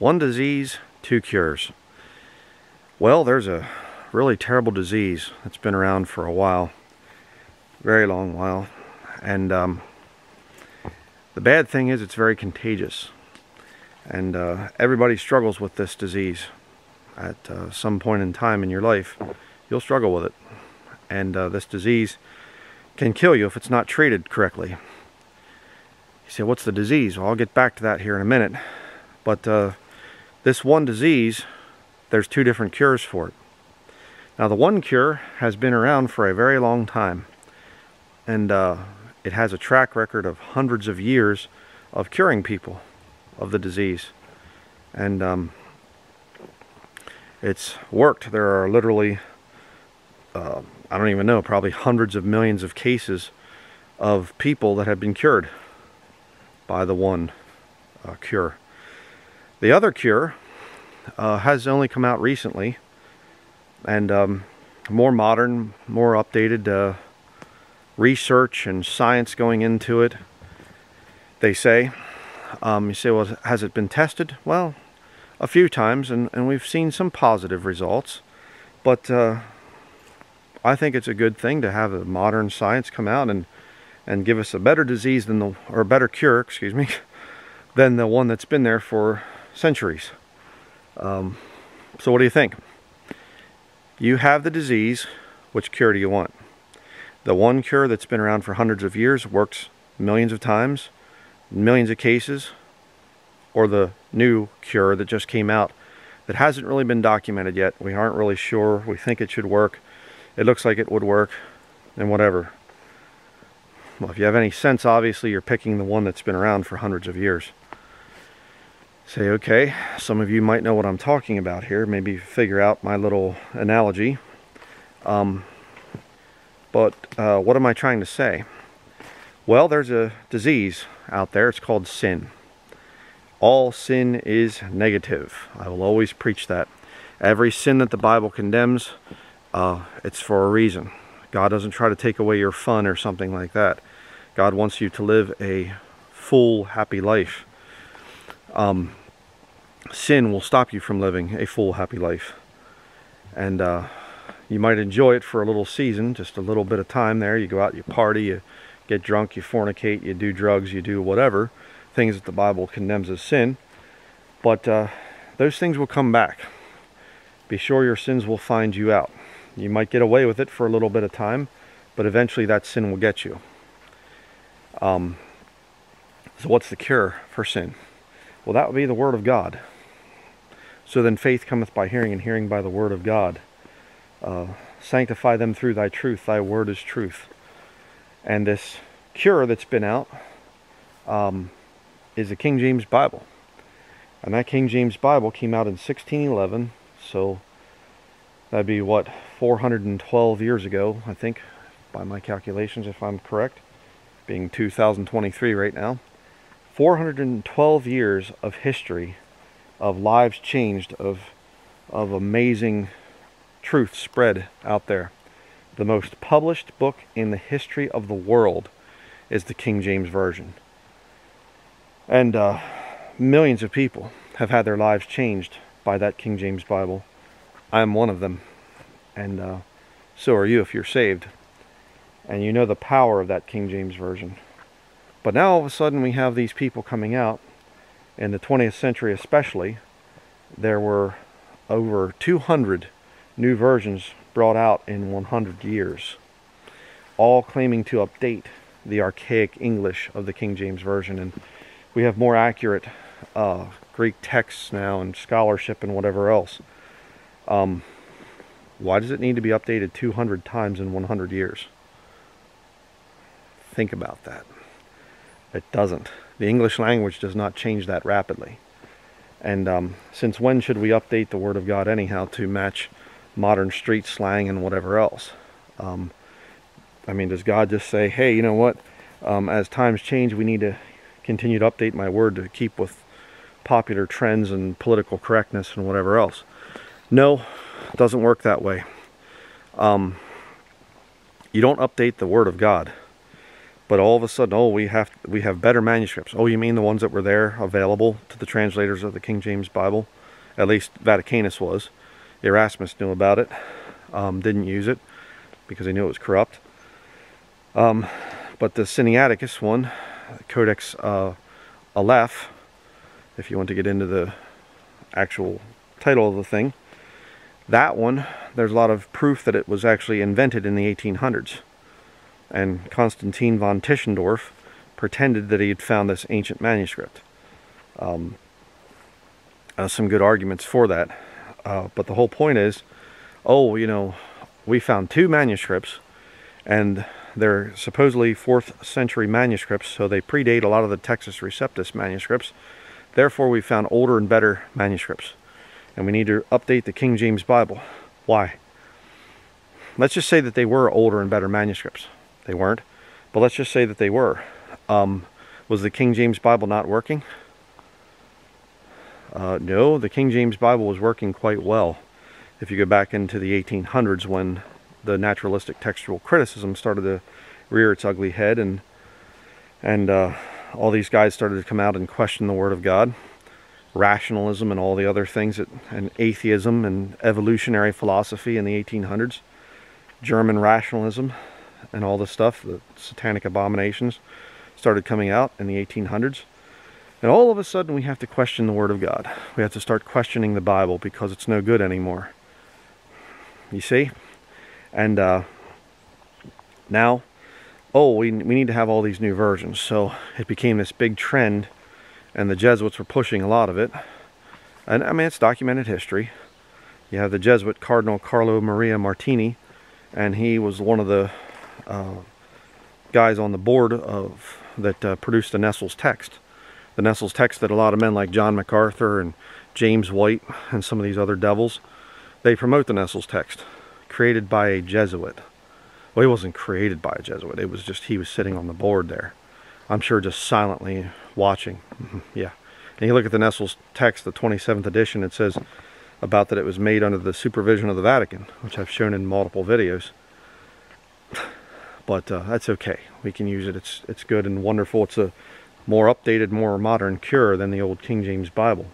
One disease, two cures. Well, there's a really terrible disease that's been around for a while, very long while, and um, the bad thing is it's very contagious, and uh, everybody struggles with this disease at uh, some point in time in your life. You'll struggle with it, and uh, this disease can kill you if it's not treated correctly. You say, what's the disease? Well, I'll get back to that here in a minute. But uh, this one disease, there's two different cures for it. Now, the one cure has been around for a very long time, and uh, it has a track record of hundreds of years of curing people of the disease. And um, it's worked. There are literally, uh, I don't even know, probably hundreds of millions of cases of people that have been cured by the one uh, cure. The other cure uh, has only come out recently and um, more modern, more updated uh, research and science going into it. They say. Um, you say, well, has it been tested? Well, a few times, and, and we've seen some positive results. But uh, I think it's a good thing to have the modern science come out and and give us a better disease than the or a better cure, excuse me, than the one that's been there for centuries. Um, so what do you think? You have the disease, which cure do you want? The one cure that's been around for hundreds of years, works millions of times, millions of cases, or the new cure that just came out that hasn't really been documented yet. We aren't really sure. We think it should work. It looks like it would work, and whatever. Well, if you have any sense, obviously you're picking the one that's been around for hundreds of years say, okay, some of you might know what I'm talking about here, maybe figure out my little analogy. Um, but uh, what am I trying to say? Well, there's a disease out there, it's called sin. All sin is negative. I will always preach that. Every sin that the Bible condemns, uh, it's for a reason. God doesn't try to take away your fun or something like that. God wants you to live a full, happy life um, sin will stop you from living a full happy life. And uh, you might enjoy it for a little season just a little bit of time there. You go out you party you get drunk you fornicate you do drugs you do whatever things that the bible condemns as sin. But uh, those things will come back. Be sure your sins will find you out. You might get away with it for a little bit of time but eventually that sin will get you. Um, so what's the cure for sin well, that would be the Word of God. So then faith cometh by hearing, and hearing by the Word of God. Uh, sanctify them through thy truth. Thy Word is truth. And this cure that's been out um, is the King James Bible. And that King James Bible came out in 1611. So that'd be what, 412 years ago, I think, by my calculations, if I'm correct. Being 2023 right now. 412 years of history of lives changed of of amazing truth spread out there. The most published book in the history of the world is the King James Version. And uh, millions of people have had their lives changed by that King James Bible. I am one of them. And uh, so are you if you're saved. And you know the power of that King James Version but now all of a sudden we have these people coming out. In the 20th century especially, there were over 200 new versions brought out in 100 years, all claiming to update the archaic English of the King James Version. And we have more accurate uh, Greek texts now and scholarship and whatever else. Um, why does it need to be updated 200 times in 100 years? Think about that. It doesn't. The English language does not change that rapidly. And um, since when should we update the Word of God anyhow to match modern street slang and whatever else? Um, I mean, does God just say, hey, you know what? Um, as times change, we need to continue to update my Word to keep with popular trends and political correctness and whatever else? No, it doesn't work that way. Um, you don't update the Word of God. But all of a sudden, oh, we have we have better manuscripts. Oh, you mean the ones that were there available to the translators of the King James Bible? At least Vaticanus was. Erasmus knew about it, um, didn't use it because he knew it was corrupt. Um, but the Sinaiticus one, Codex uh, Aleph, if you want to get into the actual title of the thing, that one, there's a lot of proof that it was actually invented in the 1800s. And Constantine von Tischendorf pretended that he had found this ancient manuscript. Um, uh, some good arguments for that. Uh, but the whole point is, oh, you know, we found two manuscripts, and they're supposedly 4th century manuscripts, so they predate a lot of the Textus Receptus manuscripts. Therefore, we found older and better manuscripts. And we need to update the King James Bible. Why? Let's just say that they were older and better manuscripts. They weren't, but let's just say that they were. Um, was the King James Bible not working? Uh, no, the King James Bible was working quite well. If you go back into the 1800s when the naturalistic textual criticism started to rear its ugly head and and uh, all these guys started to come out and question the Word of God, rationalism and all the other things, that, and atheism and evolutionary philosophy in the 1800s, German rationalism and all this stuff, the satanic abominations started coming out in the 1800s. And all of a sudden we have to question the Word of God. We have to start questioning the Bible because it's no good anymore. You see? And uh, now, oh, we, we need to have all these new versions. So it became this big trend, and the Jesuits were pushing a lot of it. And I mean, it's documented history. You have the Jesuit Cardinal Carlo Maria Martini, and he was one of the uh, guys on the board of that uh, produced the Nestle's text the Nestle's text that a lot of men like John MacArthur and James White and some of these other devils, they promote the Nestle's text, created by a Jesuit. Well, he wasn't created by a Jesuit. It was just he was sitting on the board there. I'm sure just silently watching. yeah. And you look at the Nestle's text, the 27th edition, it says about that it was made under the supervision of the Vatican, which I've shown in multiple videos. But uh, that's okay. We can use it. It's it's good and wonderful. It's a more updated, more modern cure than the old King James Bible.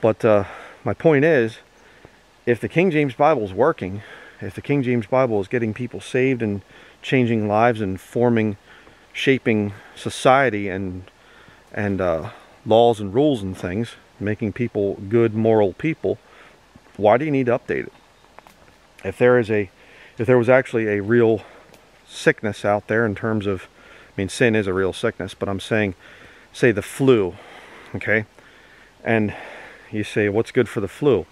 But uh, my point is, if the King James Bible is working, if the King James Bible is getting people saved and changing lives and forming, shaping society and and uh, laws and rules and things, making people good, moral people, why do you need to update it? If there is a, if there was actually a real sickness out there in terms of I mean, sin is a real sickness, but I'm saying, say the flu, okay? And you say, what's good for the flu?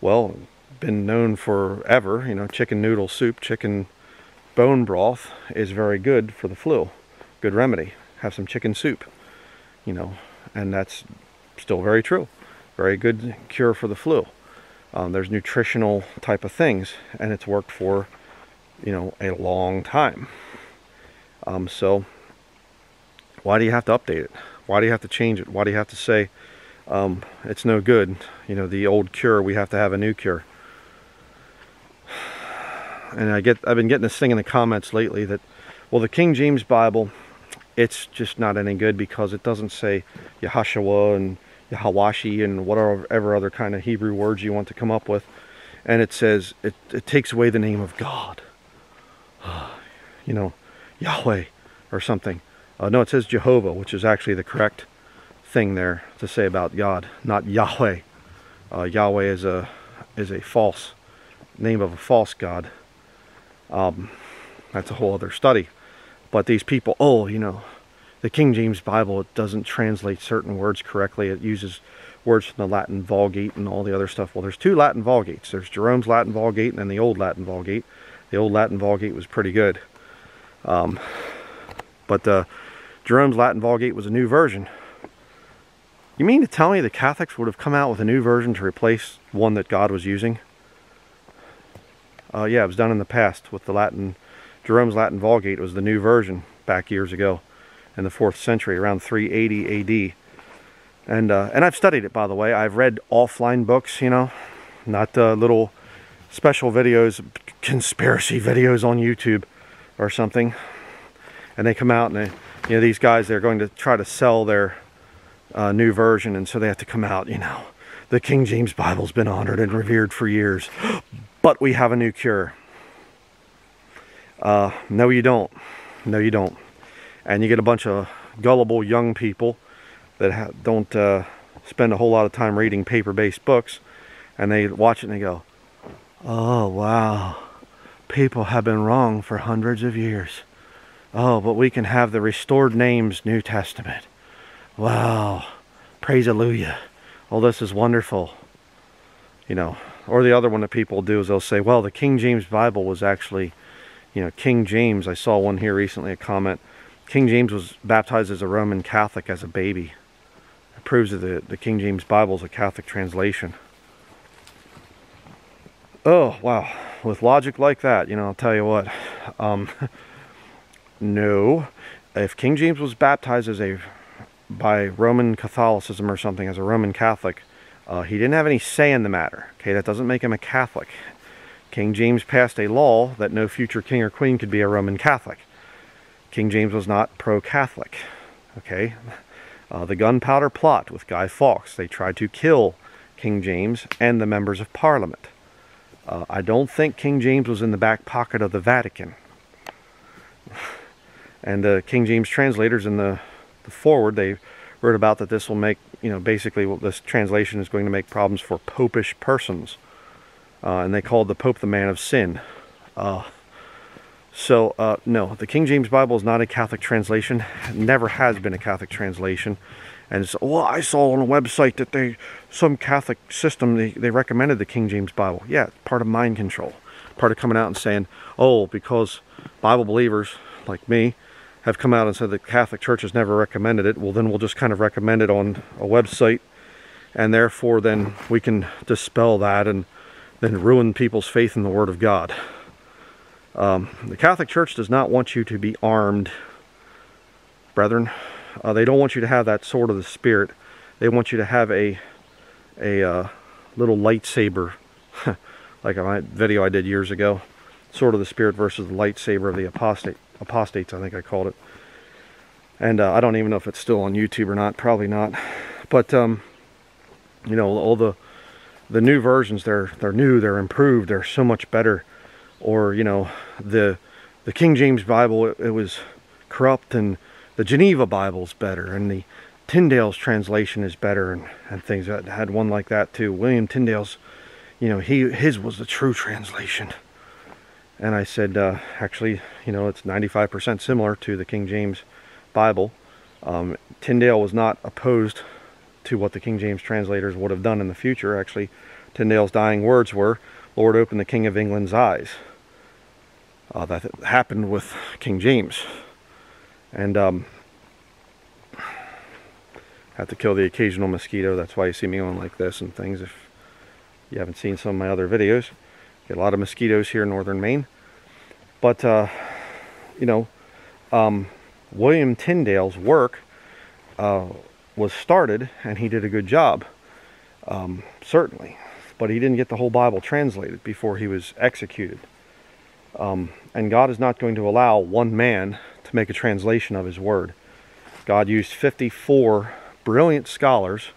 Well, been known forever, you know, chicken noodle soup, chicken bone broth is very good for the flu. Good remedy. Have some chicken soup, you know, and that's still very true. Very good cure for the flu. Um, there's nutritional type of things, and it's worked for, you know, a long time. Um, so why do you have to update it? Why do you have to change it? Why do you have to say um, it's no good? You know, the old cure, we have to have a new cure. And I get, I've been getting this thing in the comments lately that, well, the King James Bible, it's just not any good because it doesn't say Yahashua and Yahawashi and whatever other kind of Hebrew words you want to come up with. And it says, it, it takes away the name of God. you know, Yahweh or something. Uh, no, it says Jehovah, which is actually the correct thing there to say about God, not Yahweh. Uh, Yahweh is a is a false name of a false god. Um, that's a whole other study. But these people, oh, you know, the King James Bible it doesn't translate certain words correctly. It uses words from the Latin Vulgate and all the other stuff. Well, there's two Latin Vulgates. There's Jerome's Latin Vulgate and then the Old Latin Vulgate. The Old Latin Vulgate was pretty good. Um, but uh, Jerome's Latin Vulgate was a new version. You mean to tell me the Catholics would have come out with a new version to replace one that God was using? Uh, yeah, it was done in the past with the Latin, Jerome's Latin Vulgate was the new version back years ago in the 4th century, around 380 AD. And, uh, and I've studied it, by the way. I've read offline books, you know, not uh, little special videos, conspiracy videos on YouTube or something and they come out and they, you know these guys they're going to try to sell their uh, new version, and so they have to come out. You know, the King James Bible's been honored and revered for years, but we have a new cure. Uh, no, you don't. No, you don't. And you get a bunch of gullible young people that don't uh, spend a whole lot of time reading paper-based books, and they watch it and they go, "Oh wow, people have been wrong for hundreds of years." Oh, but we can have the restored names New Testament. Wow. Praise Alleluia. Oh, this is wonderful. You know, or the other one that people do is they'll say, well, the King James Bible was actually, you know, King James. I saw one here recently, a comment. King James was baptized as a Roman Catholic as a baby. It proves that the, the King James Bible is a Catholic translation. Oh, wow. With logic like that, you know, I'll tell you what. Um, No. If King James was baptized as a by Roman Catholicism or something as a Roman Catholic, uh, he didn't have any say in the matter. Okay, that doesn't make him a Catholic. King James passed a law that no future king or queen could be a Roman Catholic. King James was not pro-Catholic. Okay, uh, the gunpowder plot with Guy Fawkes. They tried to kill King James and the members of Parliament. Uh, I don't think King James was in the back pocket of the Vatican. And the King James translators in the, the foreword, they wrote about that this will make, you know, basically what this translation is going to make problems for popish persons. Uh, and they called the Pope the man of sin. Uh, so, uh, no, the King James Bible is not a Catholic translation. Never has been a Catholic translation. And so, well, I saw on a website that they, some Catholic system, they, they recommended the King James Bible. Yeah, part of mind control. Part of coming out and saying, oh, because Bible believers like me have come out and said the Catholic Church has never recommended it, well, then we'll just kind of recommend it on a website, and therefore then we can dispel that and then ruin people's faith in the Word of God. Um, the Catholic Church does not want you to be armed, brethren. Uh, they don't want you to have that sword of the Spirit. They want you to have a a uh, little lightsaber, like a video I did years ago, sword of the Spirit versus the lightsaber of the apostate apostates, I think I called it. And uh, I don't even know if it's still on YouTube or not. Probably not. But um, you know, all the the new versions, they're they're new, they're improved, they're so much better. Or you know, the the King James Bible, it, it was corrupt, and the Geneva Bible's better, and the Tyndale's translation is better, and and things. I had one like that too. William Tyndale's, you know, he his was the true translation. And I said, uh, actually, you know, it's 95% similar to the King James Bible. Um, Tyndale was not opposed to what the King James translators would have done in the future. Actually, Tyndale's dying words were, Lord, open the King of England's eyes. Uh, that happened with King James. And um, have to kill the occasional mosquito. That's why you see me on like this and things. If you haven't seen some of my other videos. Get a lot of mosquitoes here in northern Maine. But, uh, you know, um, William Tyndale's work uh, was started and he did a good job, um, certainly. But he didn't get the whole Bible translated before he was executed. Um, and God is not going to allow one man to make a translation of his word. God used 54 brilliant scholars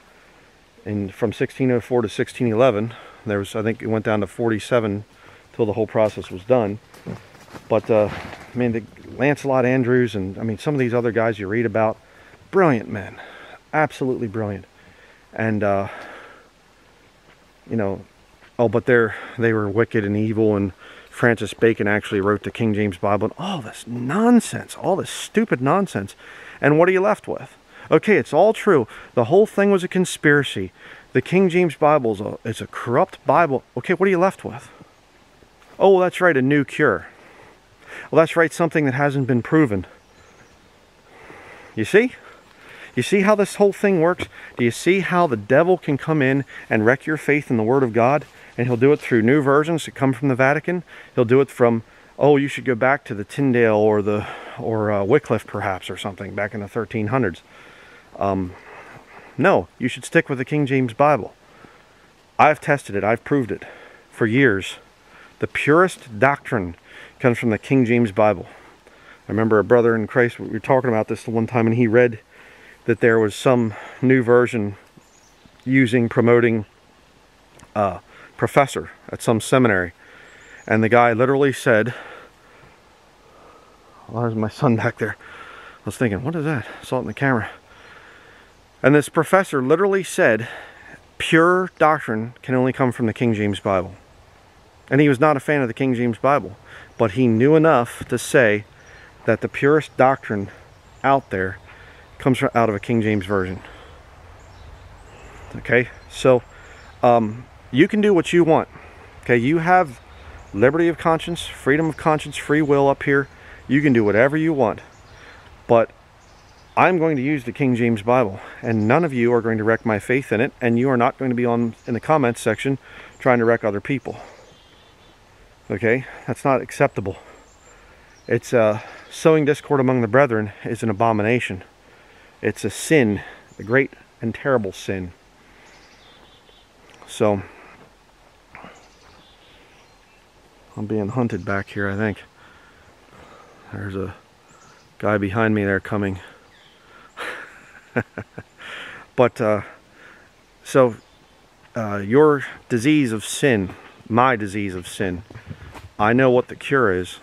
in, from 1604 to 1611 there was, I think it went down to 47 till the whole process was done. But, uh, I mean, the Lancelot Andrewes and, I mean, some of these other guys you read about, brilliant men. Absolutely brilliant. And, uh, you know, oh, but they're, they were wicked and evil and Francis Bacon actually wrote the King James Bible and all this nonsense, all this stupid nonsense. And what are you left with? Okay, it's all true. The whole thing was a conspiracy. The King James Bible is a, is a corrupt Bible. Okay, what are you left with? Oh, well, that's right, a new cure. Well, that's right, something that hasn't been proven. You see? You see how this whole thing works? Do you see how the devil can come in and wreck your faith in the Word of God? And he'll do it through new versions that come from the Vatican. He'll do it from, oh, you should go back to the Tyndale or the or uh, Wycliffe perhaps or something back in the 1300s. Um, no, you should stick with the King James Bible. I've tested it, I've proved it for years. The purest doctrine comes from the King James Bible. I remember a brother in Christ, we were talking about this the one time, and he read that there was some new version using, promoting uh, professor at some seminary. And the guy literally said, well, there's my son back there. I was thinking, what is that? I saw it in the camera. And this professor literally said, pure doctrine can only come from the King James Bible. And he was not a fan of the King James Bible, but he knew enough to say that the purest doctrine out there comes out of a King James Version. Okay, so um, you can do what you want. Okay, you have liberty of conscience, freedom of conscience, free will up here. You can do whatever you want. But I'm going to use the King James Bible, and none of you are going to wreck my faith in it, and you are not going to be on in the comments section trying to wreck other people. Okay, that's not acceptable. It's uh, sowing discord among the brethren is an abomination. It's a sin, a great and terrible sin. So, I'm being hunted back here, I think. There's a guy behind me there coming. but uh, so uh, your disease of sin, my disease of sin, I know what the cure is.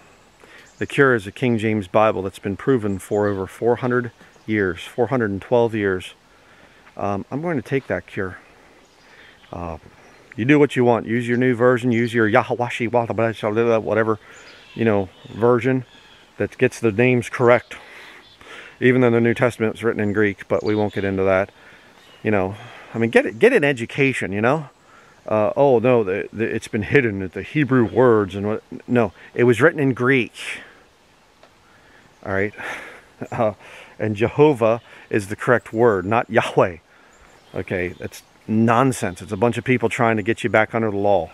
The cure is a King James Bible that's been proven for over 400 years, 412 years. Um, I'm going to take that cure. Uh, you do what you want. Use your new version. Use your Yahawashi, whatever, you know, version that gets the names correct even though the New Testament is written in Greek, but we won't get into that. You know, I mean, get it, get an education. You know, uh, oh no, the, the, it's been hidden at the Hebrew words and what? No, it was written in Greek. All right, uh, and Jehovah is the correct word, not Yahweh. Okay, that's nonsense. It's a bunch of people trying to get you back under the law.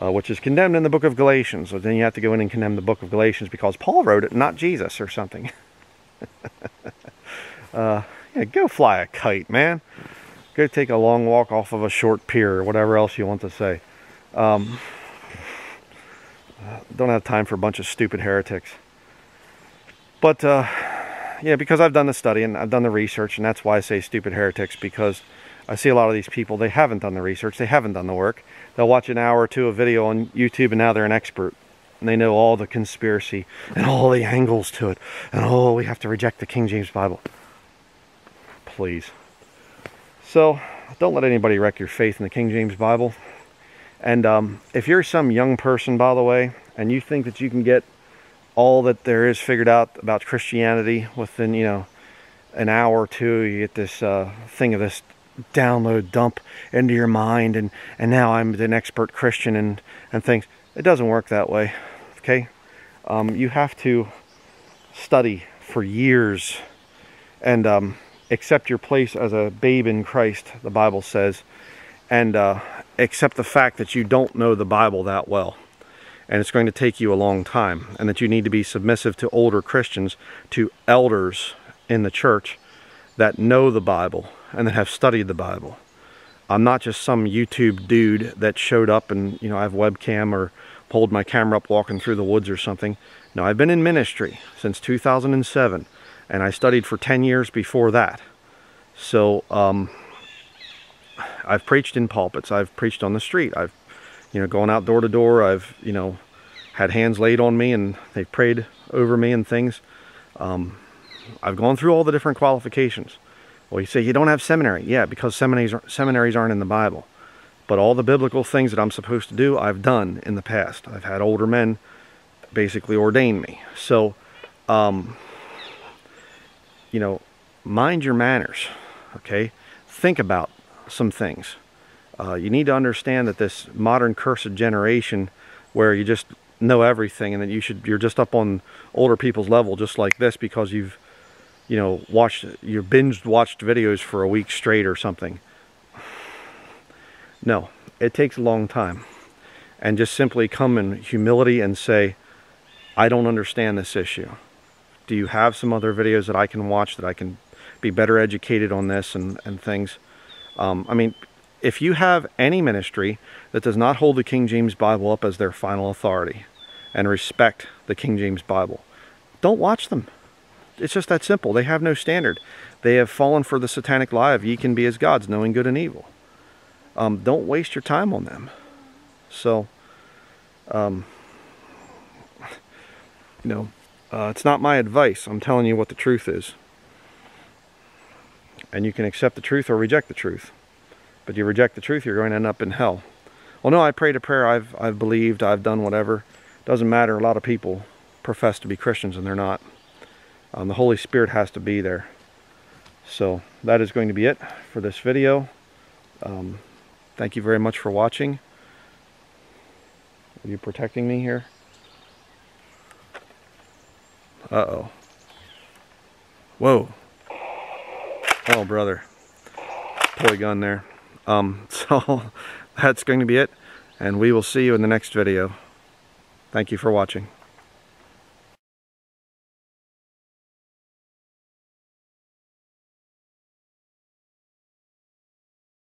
Uh, which is condemned in the book of Galatians. So then you have to go in and condemn the book of Galatians because Paul wrote it, not Jesus or something. uh, yeah, go fly a kite, man. Go take a long walk off of a short pier or whatever else you want to say. Um, don't have time for a bunch of stupid heretics. But, uh, yeah, because I've done the study and I've done the research, and that's why I say stupid heretics, because I see a lot of these people, they haven't done the research, they haven't done the work. They'll watch an hour or two of video on YouTube, and now they're an expert and they know all the conspiracy and all the angles to it. And oh, we have to reject the King James Bible. Please. So, don't let anybody wreck your faith in the King James Bible. And um, if you're some young person, by the way, and you think that you can get all that there is figured out about Christianity within, you know, an hour or two, you get this uh, thing of this download dump into your mind, and, and now I'm an expert Christian and, and things. It doesn't work that way, okay? Um, you have to study for years and um, accept your place as a babe in Christ, the Bible says, and uh, accept the fact that you don't know the Bible that well. And it's going to take you a long time, and that you need to be submissive to older Christians, to elders in the church that know the Bible and that have studied the Bible. I'm not just some YouTube dude that showed up and, you know, I have webcam or hold my camera up walking through the woods or something. No, I've been in ministry since 2007 and I studied for 10 years before that. So, um, I've preached in pulpits. I've preached on the street. I've, you know, gone out door to door. I've, you know, had hands laid on me and they've prayed over me and things. Um, I've gone through all the different qualifications. Well, you say you don't have seminary. Yeah, because seminaries, seminaries aren't in the Bible. But all the biblical things that I'm supposed to do, I've done in the past. I've had older men basically ordain me. So, um, you know, mind your manners, okay? Think about some things. Uh, you need to understand that this modern cursed generation where you just know everything and that you should you're just up on older people's level just like this because you've you know, watched, you binged watched videos for a week straight or something. No, it takes a long time. And just simply come in humility and say, I don't understand this issue. Do you have some other videos that I can watch that I can be better educated on this and, and things? Um, I mean, if you have any ministry that does not hold the King James Bible up as their final authority and respect the King James Bible, don't watch them. It's just that simple. They have no standard. They have fallen for the satanic lie of ye can be as gods, knowing good and evil. Um, don't waste your time on them. So, um, you know, uh, it's not my advice. I'm telling you what the truth is. And you can accept the truth or reject the truth. But you reject the truth, you're going to end up in hell. Well, no, I prayed a prayer. I've, I've believed. I've done whatever. Doesn't matter. A lot of people profess to be Christians and they're not. Um, the Holy Spirit has to be there. So that is going to be it for this video. Um, thank you very much for watching. Are you protecting me here? Uh-oh. Whoa. Oh, brother. Toy gun there. Um, so that's going to be it. And we will see you in the next video. Thank you for watching.